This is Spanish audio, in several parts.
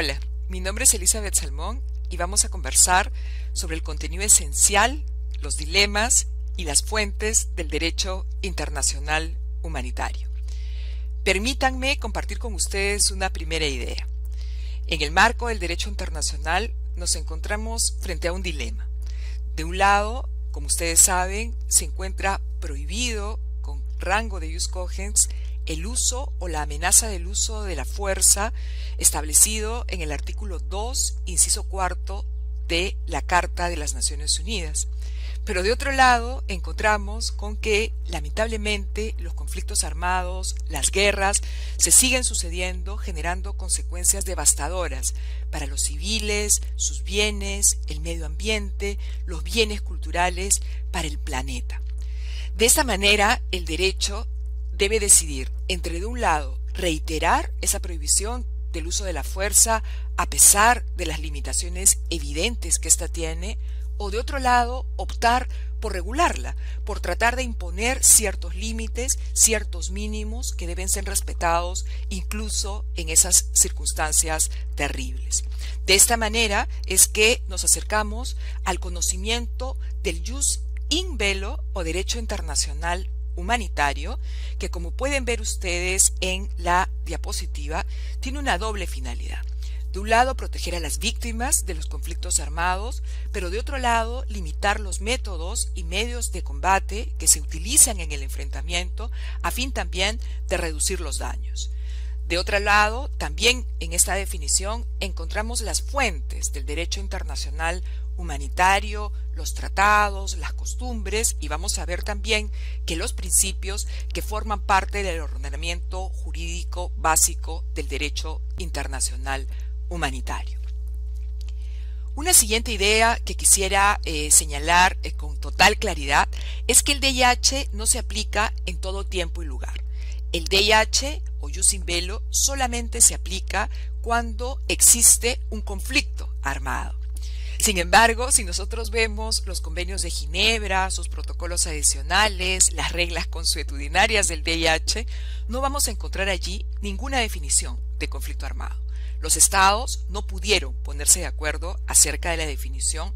Hola, mi nombre es Elizabeth Salmón y vamos a conversar sobre el contenido esencial, los dilemas y las fuentes del derecho internacional humanitario. Permítanme compartir con ustedes una primera idea. En el marco del derecho internacional nos encontramos frente a un dilema. De un lado, como ustedes saben, se encuentra prohibido con rango de jus cogens el uso o la amenaza del uso de la fuerza establecido en el artículo 2, inciso cuarto de la Carta de las Naciones Unidas. Pero de otro lado, encontramos con que, lamentablemente, los conflictos armados, las guerras, se siguen sucediendo, generando consecuencias devastadoras para los civiles, sus bienes, el medio ambiente, los bienes culturales, para el planeta. De esta manera, el derecho debe decidir entre de un lado reiterar esa prohibición del uso de la fuerza a pesar de las limitaciones evidentes que ésta tiene, o de otro lado optar por regularla, por tratar de imponer ciertos límites, ciertos mínimos que deben ser respetados incluso en esas circunstancias terribles. De esta manera es que nos acercamos al conocimiento del jus in velo o derecho internacional humanitario, que como pueden ver ustedes en la diapositiva, tiene una doble finalidad. De un lado, proteger a las víctimas de los conflictos armados, pero de otro lado, limitar los métodos y medios de combate que se utilizan en el enfrentamiento a fin también de reducir los daños. De otro lado, también en esta definición encontramos las fuentes del derecho internacional humanitario, los tratados, las costumbres y vamos a ver también que los principios que forman parte del ordenamiento jurídico básico del derecho internacional humanitario. Una siguiente idea que quisiera eh, señalar eh, con total claridad es que el DIH no se aplica en todo tiempo y lugar. El DIH o jus in velo solamente se aplica cuando existe un conflicto armado. Sin embargo, si nosotros vemos los convenios de Ginebra, sus protocolos adicionales, las reglas consuetudinarias del DIH, no vamos a encontrar allí ninguna definición de conflicto armado. Los estados no pudieron ponerse de acuerdo acerca de la definición,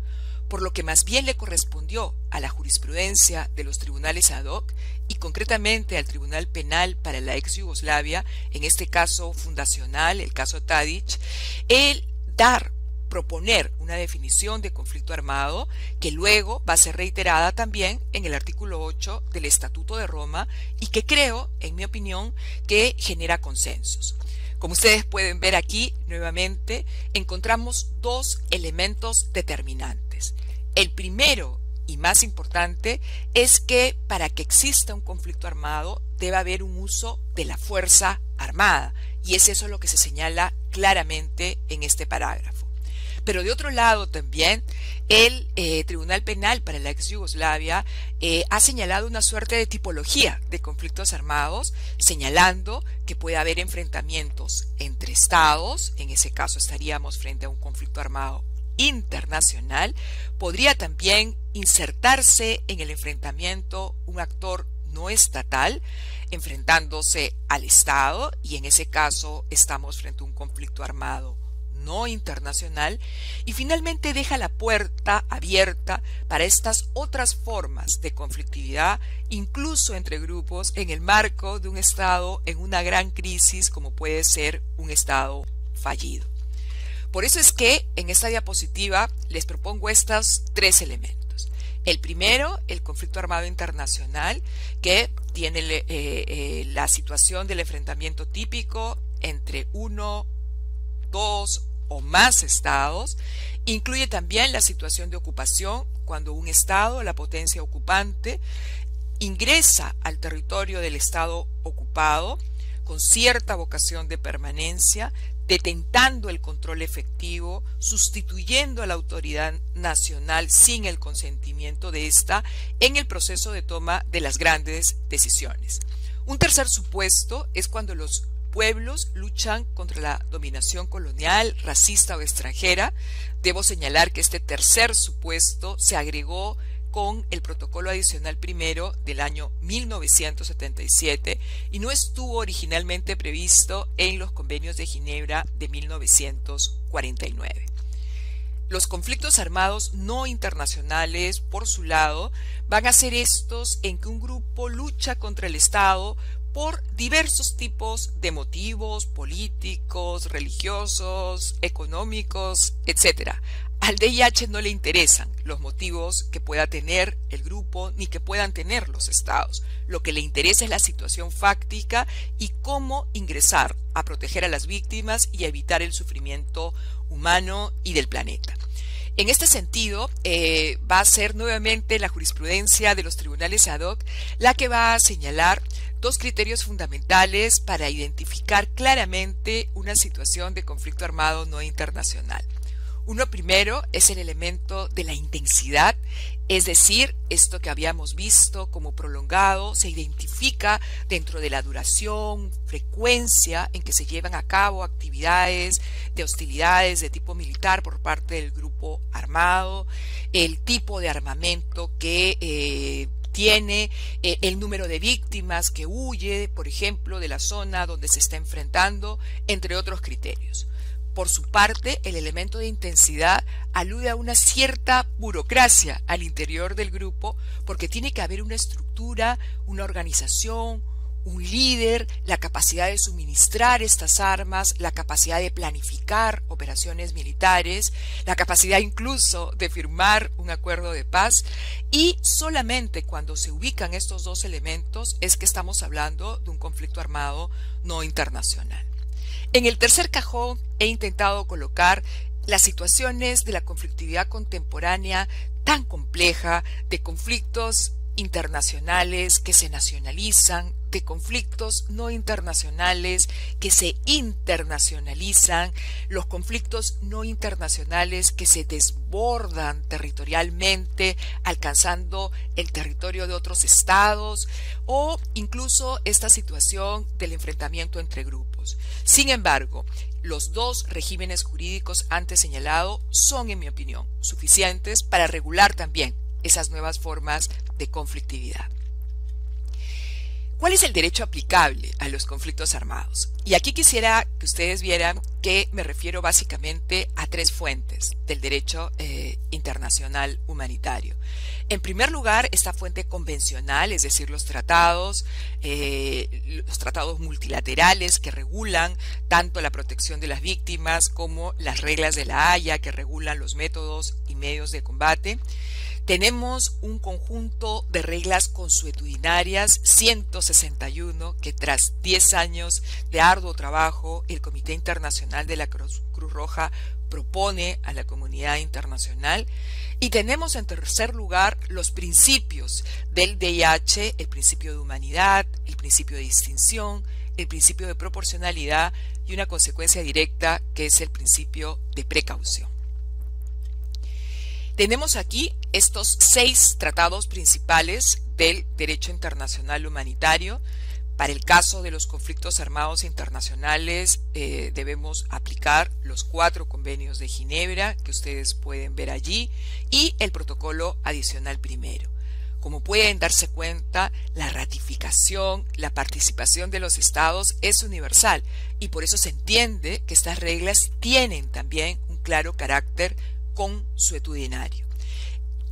por lo que más bien le correspondió a la jurisprudencia de los tribunales ad hoc y concretamente al Tribunal Penal para la ex Yugoslavia, en este caso fundacional, el caso Tadic, el dar proponer una definición de conflicto armado que luego va a ser reiterada también en el artículo 8 del Estatuto de Roma y que creo, en mi opinión, que genera consensos. Como ustedes pueden ver aquí, nuevamente, encontramos dos elementos determinantes. El primero y más importante es que para que exista un conflicto armado debe haber un uso de la fuerza armada y es eso lo que se señala claramente en este parágrafo. Pero de otro lado también, el eh, Tribunal Penal para la ex Yugoslavia eh, ha señalado una suerte de tipología de conflictos armados, señalando que puede haber enfrentamientos entre estados, en ese caso estaríamos frente a un conflicto armado internacional, podría también insertarse en el enfrentamiento un actor no estatal, enfrentándose al Estado, y en ese caso estamos frente a un conflicto armado no internacional y finalmente deja la puerta abierta para estas otras formas de conflictividad, incluso entre grupos, en el marco de un Estado en una gran crisis como puede ser un Estado fallido. Por eso es que en esta diapositiva les propongo estos tres elementos. El primero, el conflicto armado internacional, que tiene eh, eh, la situación del enfrentamiento típico entre uno, dos o más estados, incluye también la situación de ocupación, cuando un estado, la potencia ocupante, ingresa al territorio del estado ocupado con cierta vocación de permanencia, detentando el control efectivo, sustituyendo a la autoridad nacional sin el consentimiento de ésta en el proceso de toma de las grandes decisiones. Un tercer supuesto es cuando los pueblos luchan contra la dominación colonial, racista o extranjera. Debo señalar que este tercer supuesto se agregó con el protocolo adicional primero del año 1977 y no estuvo originalmente previsto en los convenios de Ginebra de 1949. Los conflictos armados no internacionales, por su lado, van a ser estos en que un grupo lucha contra el Estado por diversos tipos de motivos políticos, religiosos, económicos, etc. Al DIH no le interesan los motivos que pueda tener el grupo ni que puedan tener los estados. Lo que le interesa es la situación fáctica y cómo ingresar a proteger a las víctimas y a evitar el sufrimiento humano y del planeta. En este sentido, eh, va a ser nuevamente la jurisprudencia de los tribunales ad hoc la que va a señalar dos criterios fundamentales para identificar claramente una situación de conflicto armado no internacional. Uno primero es el elemento de la intensidad, es decir, esto que habíamos visto como prolongado se identifica dentro de la duración, frecuencia en que se llevan a cabo actividades de hostilidades de tipo militar por parte del grupo armado, el tipo de armamento que eh, tiene eh, el número de víctimas que huye, por ejemplo, de la zona donde se está enfrentando, entre otros criterios. Por su parte, el elemento de intensidad alude a una cierta burocracia al interior del grupo porque tiene que haber una estructura, una organización, un líder, la capacidad de suministrar estas armas, la capacidad de planificar operaciones militares, la capacidad incluso de firmar un acuerdo de paz y solamente cuando se ubican estos dos elementos es que estamos hablando de un conflicto armado no internacional. En el tercer cajón he intentado colocar las situaciones de la conflictividad contemporánea tan compleja, de conflictos internacionales que se nacionalizan, de conflictos no internacionales que se internacionalizan, los conflictos no internacionales que se desbordan territorialmente, alcanzando el territorio de otros estados, o incluso esta situación del enfrentamiento entre grupos. Sin embargo, los dos regímenes jurídicos antes señalados son, en mi opinión, suficientes para regular también esas nuevas formas de conflictividad. ¿Cuál es el derecho aplicable a los conflictos armados? Y aquí quisiera que ustedes vieran que me refiero básicamente a tres fuentes del derecho eh, internacional humanitario. En primer lugar, esta fuente convencional, es decir, los tratados, eh, los tratados multilaterales que regulan tanto la protección de las víctimas como las reglas de la Haya que regulan los métodos y medios de combate. Tenemos un conjunto de reglas consuetudinarias 161 que tras 10 años de arduo trabajo el Comité Internacional de la Cruz, Roja propone a la comunidad internacional. Y tenemos en tercer lugar los principios del DIH, el principio de humanidad, el principio de distinción, el principio de proporcionalidad y una consecuencia directa que es el principio de precaución. Tenemos aquí estos seis tratados principales del derecho internacional humanitario. Para el caso de los conflictos armados internacionales eh, debemos aplicar los cuatro convenios de Ginebra que ustedes pueden ver allí y el protocolo adicional primero. Como pueden darse cuenta, la ratificación, la participación de los estados es universal y por eso se entiende que estas reglas tienen también un claro carácter consuetudinario.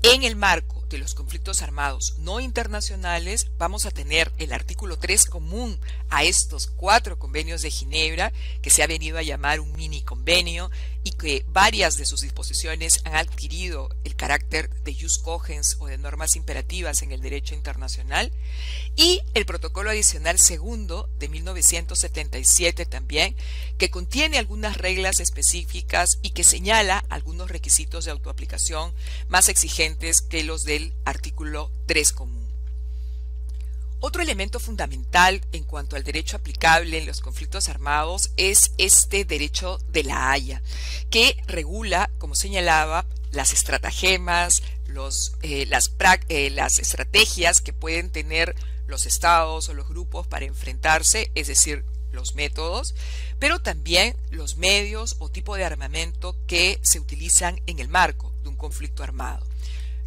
En el marco de los conflictos armados no internacionales, vamos a tener el artículo 3 común a estos cuatro convenios de Ginebra, que se ha venido a llamar un mini convenio y que varias de sus disposiciones han adquirido el carácter de jus cogens o de normas imperativas en el derecho internacional, y el protocolo adicional segundo de 1977 también, que contiene algunas reglas específicas y que señala algunos requisitos de autoaplicación más exigentes que los del artículo 3 común. Otro elemento fundamental en cuanto al derecho aplicable en los conflictos armados es este derecho de la Haya, que regula, como señalaba, las estratagemas, eh, las, eh, las estrategias que pueden tener los estados o los grupos para enfrentarse, es decir, los métodos, pero también los medios o tipo de armamento que se utilizan en el marco de un conflicto armado.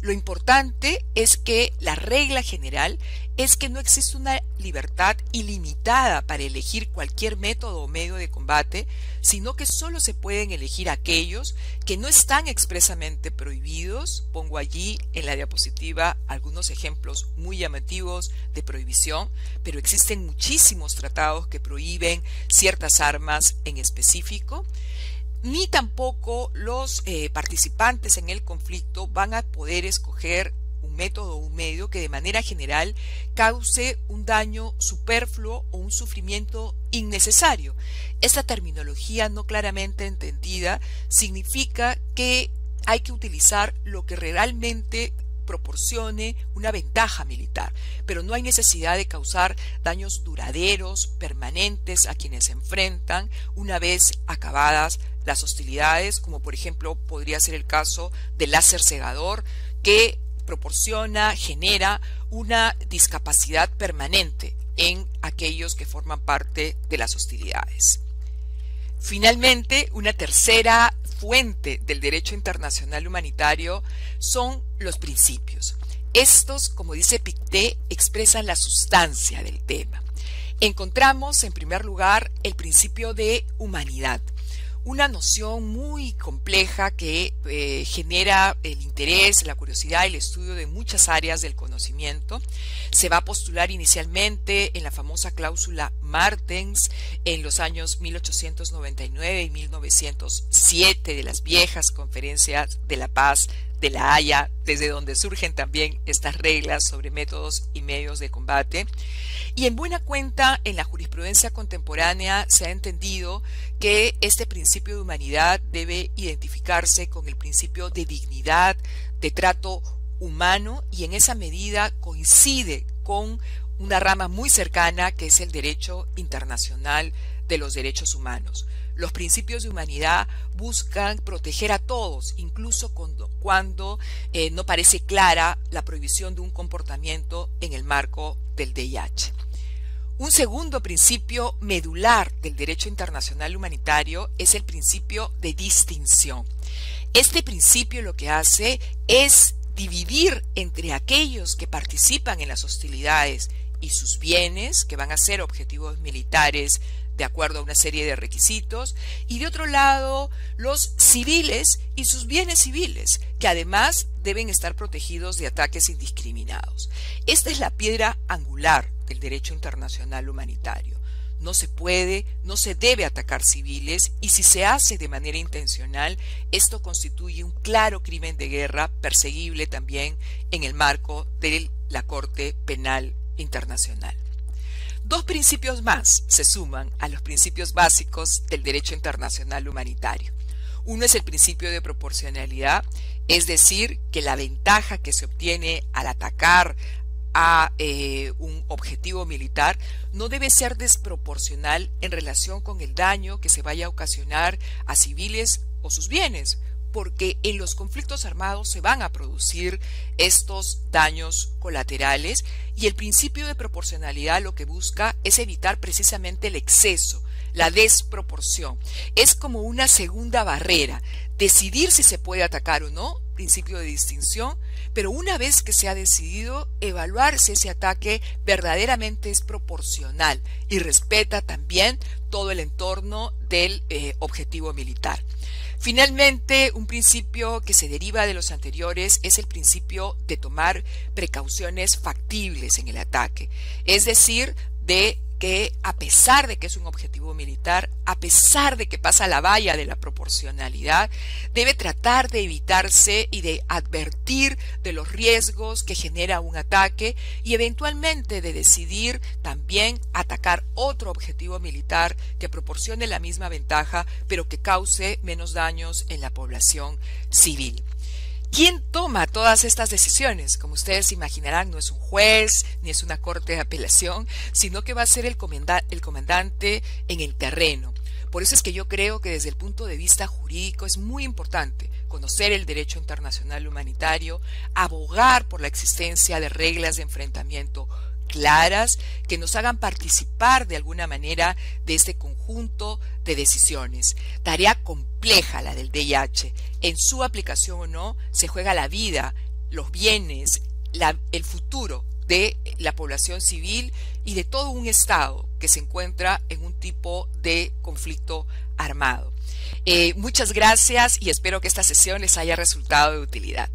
Lo importante es que la regla general es que no existe una libertad ilimitada para elegir cualquier método o medio de combate, sino que solo se pueden elegir aquellos que no están expresamente prohibidos. Pongo allí en la diapositiva algunos ejemplos muy llamativos de prohibición, pero existen muchísimos tratados que prohíben ciertas armas en específico ni tampoco los eh, participantes en el conflicto van a poder escoger un método o un medio que de manera general cause un daño superfluo o un sufrimiento innecesario. Esta terminología no claramente entendida significa que hay que utilizar lo que realmente proporcione una ventaja militar, pero no hay necesidad de causar daños duraderos, permanentes a quienes se enfrentan una vez acabadas las hostilidades, como por ejemplo podría ser el caso del láser cegador, que proporciona, genera una discapacidad permanente en aquellos que forman parte de las hostilidades. Finalmente, una tercera fuente del derecho internacional humanitario son los principios. Estos, como dice Pictet, expresan la sustancia del tema. Encontramos, en primer lugar, el principio de humanidad, una noción muy compleja que eh, genera el interés, la curiosidad, el estudio de muchas áreas del conocimiento. Se va a postular inicialmente en la famosa cláusula Martens en los años 1899 y 1907 de las viejas conferencias de la paz de la Haya, desde donde surgen también estas reglas sobre métodos y medios de combate. Y en buena cuenta, en la jurisprudencia contemporánea se ha entendido que este principio de humanidad debe identificarse con el principio de dignidad, de trato humano, y en esa medida coincide con una rama muy cercana que es el derecho internacional de los derechos humanos. Los principios de humanidad buscan proteger a todos, incluso cuando, eh, no parece clara la prohibición de un comportamiento en el marco del DIH. Un segundo principio medular del derecho internacional humanitario es el principio de distinción. Este principio lo que hace es dividir entre aquellos que participan en las hostilidades y sus bienes, que van a ser objetivos militares de acuerdo a una serie de requisitos, y de otro lado los civiles y sus bienes civiles, que además deben estar protegidos de ataques indiscriminados. Esta es la piedra angular del derecho internacional humanitario. No se puede, no se debe atacar civiles y si se hace de manera intencional, esto constituye un claro crimen de guerra perseguible también en el marco de la Corte Penal Internacional. Dos principios más se suman a los principios básicos del derecho internacional humanitario. Uno es el principio de proporcionalidad, es decir, que la ventaja que se obtiene al atacar a eh, un objetivo militar no debe ser desproporcional en relación con el daño que se vaya a ocasionar a civiles o sus bienes, porque en los conflictos armados se van a producir estos daños colaterales y el principio de proporcionalidad lo que busca es evitar precisamente el exceso, la desproporción. Es como una segunda barrera, decidir si se puede atacar o no, principio de distinción, pero una vez que se ha decidido, evaluar si ese ataque verdaderamente es proporcional y respeta también todo el entorno del eh, objetivo militar. Finalmente, un principio que se deriva de los anteriores es el principio de tomar precauciones factibles en el ataque, es decir, de que a pesar de que es un objetivo militar, a pesar de que pasa la valla de la proporcionalidad, debe tratar de evitarse y de advertir de los riesgos que genera un ataque y eventualmente de decidir también atacar otro objetivo militar que proporcione la misma ventaja pero que cause menos daños en la población civil. ¿Quién toma todas estas decisiones? Como ustedes imaginarán, no es un juez ni es una corte de apelación, sino que va a ser el, comandante en el terreno. Por eso es que yo creo que desde el punto de vista jurídico es muy importante conocer el derecho internacional humanitario, abogar por la existencia de reglas de enfrentamiento claras que nos hagan participar de alguna manera de este conjunto de decisiones. Tarea compleja la del DIH. En su aplicación o no se juega la vida, los bienes, el futuro de la población civil y de todo un Estado que se encuentra en un tipo de conflicto armado. Eh, muchas gracias y espero que esta sesión les haya resultado de utilidad.